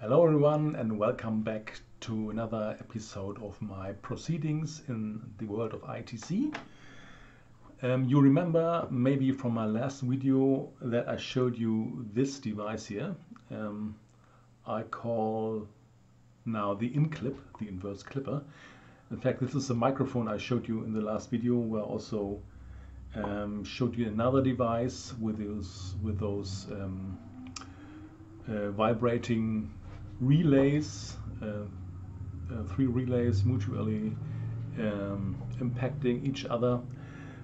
Hello everyone and welcome back to another episode of my proceedings in the world of ITC. Um, you remember maybe from my last video that I showed you this device here. Um, I call now the InClip, the inverse clipper. In fact, this is the microphone I showed you in the last video where I also um, showed you another device with those, with those um, uh, vibrating relays, uh, uh, three relays mutually um, impacting each other.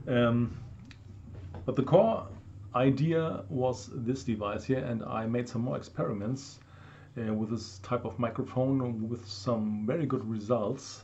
Um, but the core idea was this device here and I made some more experiments uh, with this type of microphone with some very good results.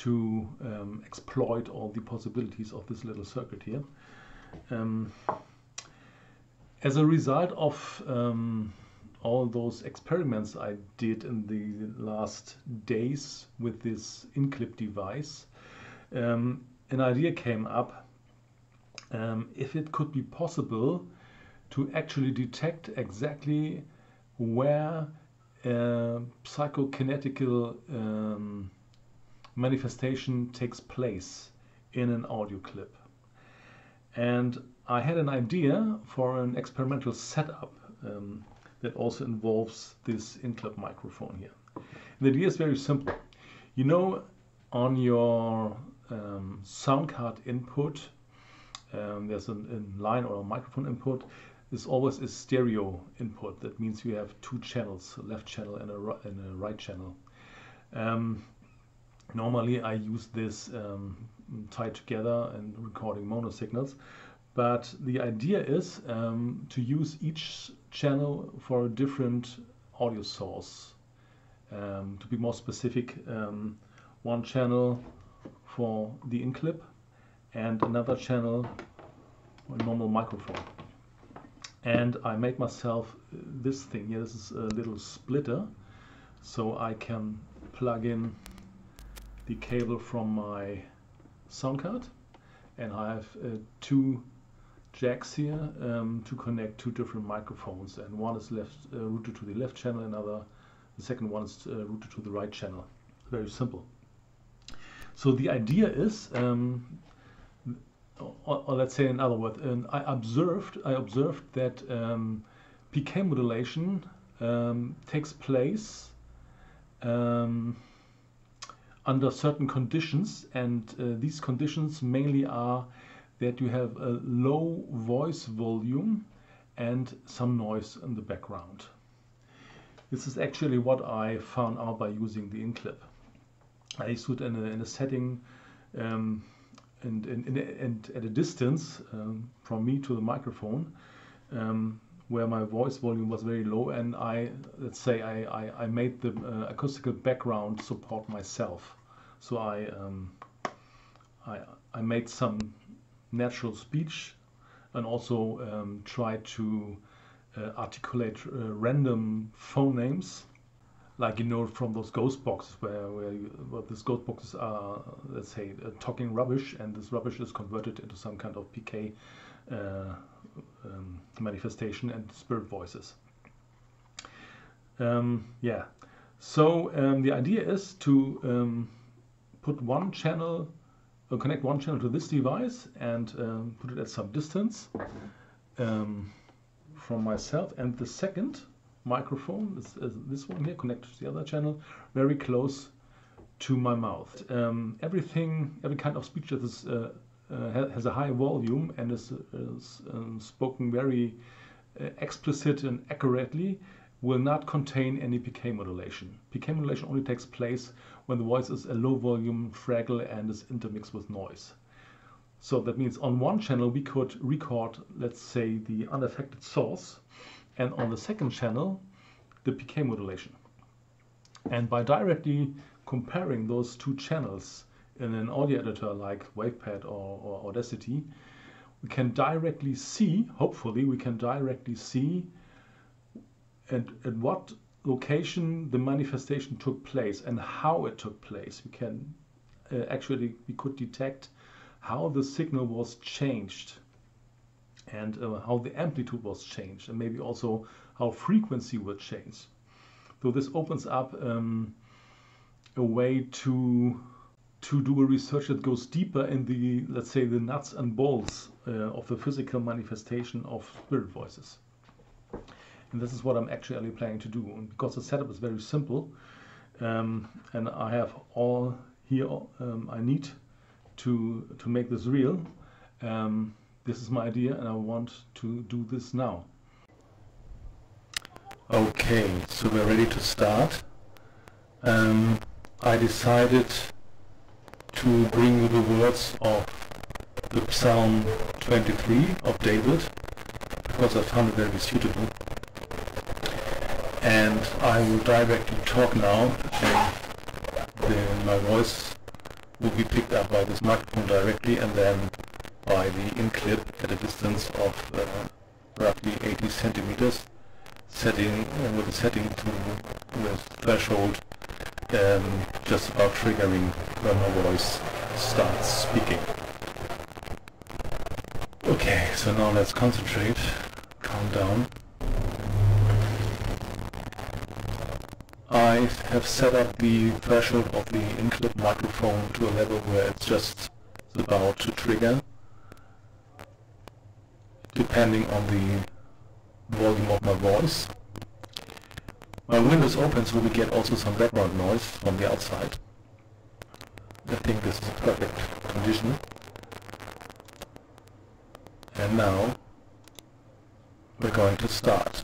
to um, exploit all the possibilities of this little circuit here. Um, as a result of um, all those experiments I did in the last days with this InClip device, um, an idea came up um, if it could be possible to actually detect exactly where uh, psychokinetical um, manifestation takes place in an audio clip. And I had an idea for an experimental setup um, that also involves this in-clip microphone here. The idea is very simple. You know, on your um, sound card input, um, there's a, a line or a microphone input. There's always a stereo input. That means you have two channels, a left channel and a, and a right channel. Um, normally I use this um, tied together and recording mono signals but the idea is um, to use each channel for a different audio source. Um, to be more specific um, one channel for the in-clip and another channel for a normal microphone. And I made myself this thing here. This is a little splitter so I can plug in the cable from my sound card. And I have uh, two jacks here um, to connect two different microphones. And one is left uh, routed to the left channel another the second one is uh, routed to the right channel. Very simple. So the idea is um, or, or, let's say in other words um, I observed I observed that um, PK modulation um, takes place um, under certain conditions and uh, these conditions mainly are that you have a low voice volume and some noise in the background. This is actually what I found out by using the InClip. I stood in a, in a setting um, and, and, and, at a distance um, from me to the microphone um, where my voice volume was very low and I, let's say I, I, I made the uh, acoustical background support myself. So I, um, I, I made some natural speech and also um, tried to uh, articulate uh, random phonemes like you know from those ghost boxes where, where, you, these ghost boxes are let's say uh, talking rubbish and this rubbish is converted into some kind of PK uh, um, manifestation and spirit voices. Um, yeah, so um, the idea is to um, put one channel, uh, connect one channel to this device and um, put it at some distance from myself and the second microphone, this, uh, this one here, connected to the other channel, very close to my mouth. everything, every kind of speech that is uh, uh, has a high volume and is, is um, spoken very uh, explicit and accurately will not contain any PK modulation. PK modulation only takes place when the voice is a low volume, fragile and is intermixed with noise. So that means on one channel we could record, let's say, the unaffected source, and on the second channel the PK modulation. And by directly comparing those two channels in an audio editor like WavePad or, or Audacity, we can directly see, hopefully we can directly see at, at what location the manifestation took place and how it took place. We can uh, actually, we could detect how the signal was changed and uh, how the amplitude was changed and maybe also how frequency would change. So this opens up um, a way to to do a research that goes deeper in the let's say the nuts and bolts uh, of the physical manifestation of spirit voices. And this is what I'm actually planning to do. And because the setup is very simple, um, and I have all here um, I need to to make this real. Um, this is my idea, and I want to do this now. Okay, so we're ready to start. Um, I decided to bring you the words of the Psalm 23 of David because I found it very suitable. And I will directly talk now and the, my voice will be picked up by this microphone directly and then by the in-clip at a distance of uh, roughly 80 centimeters setting uh, with a setting to with threshold just about triggering when my voice starts speaking. Okay, so now let's concentrate, calm down. I have set up the threshold of the in-clip microphone to a level where it's just about to trigger depending on the volume of my voice. My window is open so we get also some background noise from the outside. I think this is a perfect condition. And now we're going to start.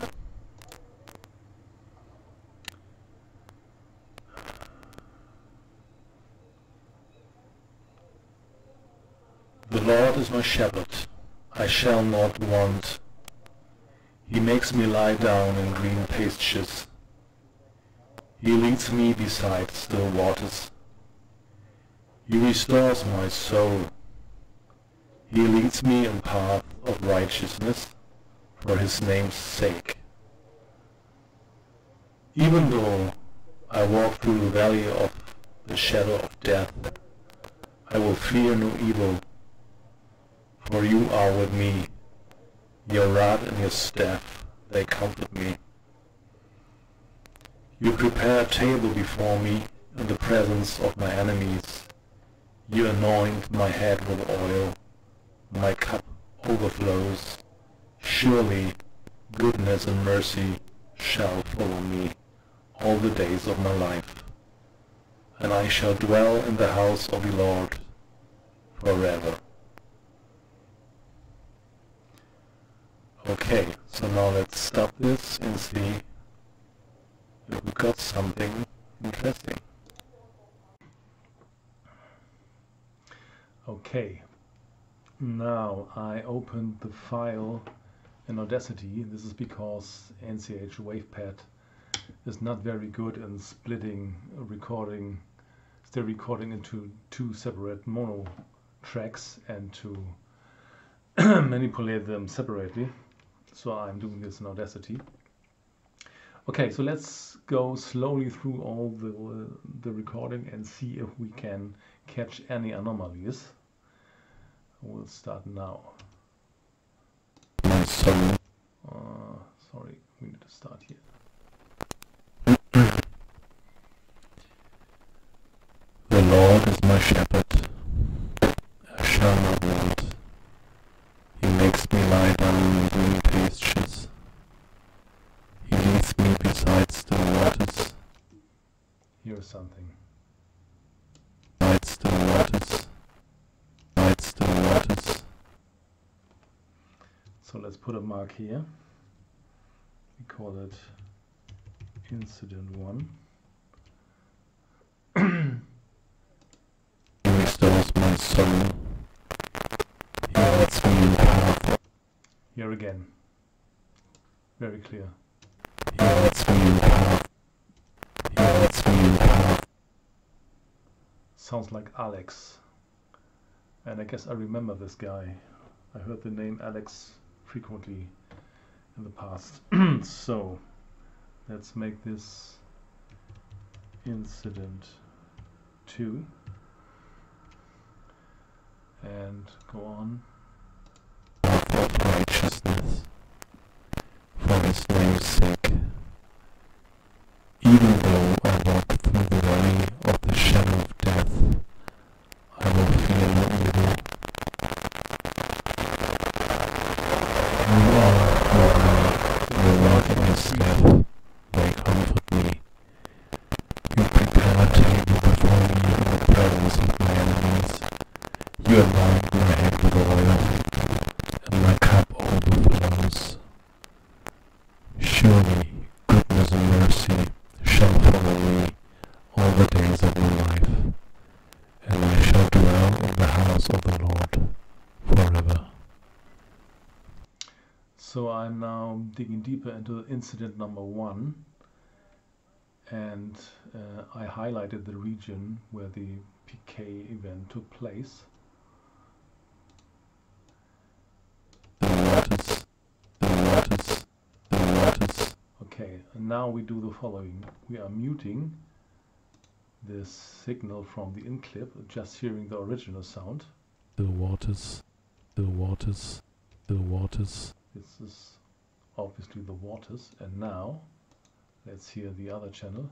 The Lord is my shepherd, I shall not want. He makes me lie down in green pastures. He leads me beside still waters. He restores my soul. He leads me in path of righteousness for his name's sake. Even though I walk through the valley of the shadow of death, I will fear no evil, for you are with me. Your rod and your staff, they comfort me. You prepare a table before me in the presence of my enemies. You anoint my head with oil. My cup overflows. Surely goodness and mercy shall follow me all the days of my life, and I shall dwell in the house of the Lord forever. Okay, so now let's stop this and see we got something interesting. Okay, now I opened the file in Audacity. This is because NCH WavePad is not very good in splitting recording, stereo recording into two separate mono tracks and to manipulate them separately. So I'm doing this in Audacity. Okay, so let's go slowly through all the, uh, the recording and see if we can catch any anomalies. We'll start now. Uh, sorry, we need to start here. the Lord is my shepherd, something. beside still waters, beside still waters. So let's put a mark here. We call it incident one. He restores my soul. He leads me in path. Here again. Very clear. He leads me in path Sounds like Alex. And I guess I remember this guy. I heard the name Alex frequently in the past. so let's make this incident 2 and go on. Righteousness for his name's sake. So I'm now digging deeper into incident number one and uh, I highlighted the region where the PK event took place. Okay, and now we do the following. We are muting this signal from the in clip, just hearing the original sound. the waters, the waters, the waters, This is obviously the waters. And now let's hear the other channel.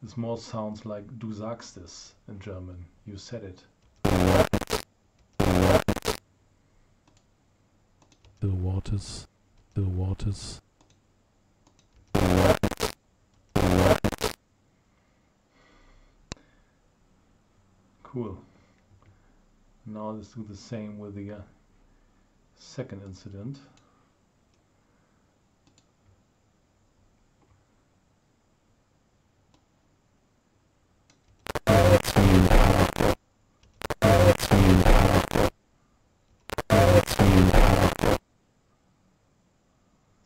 This more sounds like du sagst es in German. You said it. the waters, the waters, Cool. Now let's do the same with the uh, second incident.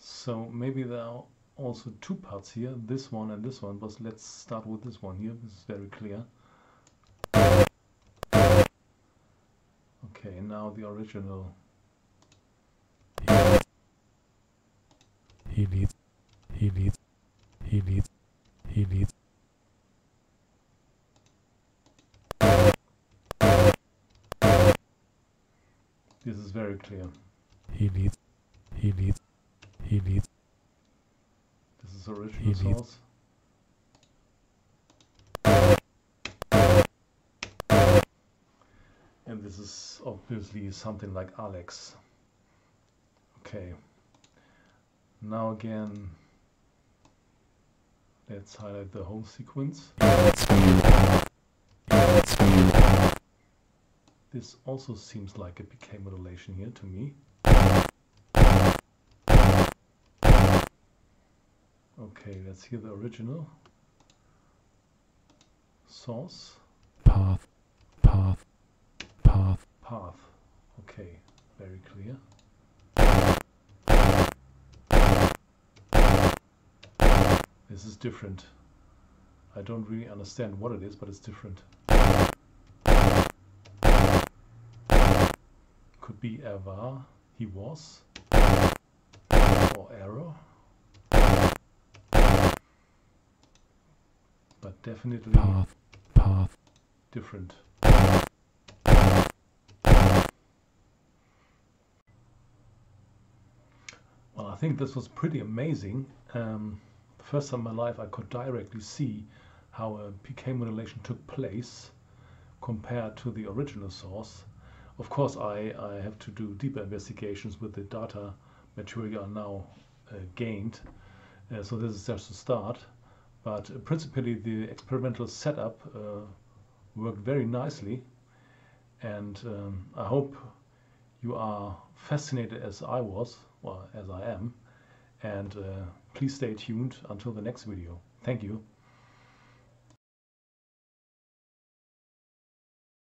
So maybe there are also two parts here, this one and this one, but let's start with this one here. This is very clear. Okay, now the original. He needs, he needs, he needs, he needs, This is very clear. he needs, he needs, he needs, This is original He source. This is obviously something like Alex. Okay. Now again, let's highlight the whole sequence. This also seems like a PK modulation here to me. Okay, let's hear the original source path, path. Okay, very clear. This is different. I don't really understand what it is, but it's different. Could be Ava, he was, or error. But definitely path, path, different. Think this was pretty amazing. Um, the first time in my life I could directly see how a PK modulation took place compared to the original source. Of course, I, I have to do deeper investigations with the data material now uh, gained. Uh, so this is just a start. But uh, principally, the experimental setup uh, worked very nicely. And um, I hope you are fascinated as I was, well, as I am. And uh, please stay tuned until the next video. Thank you.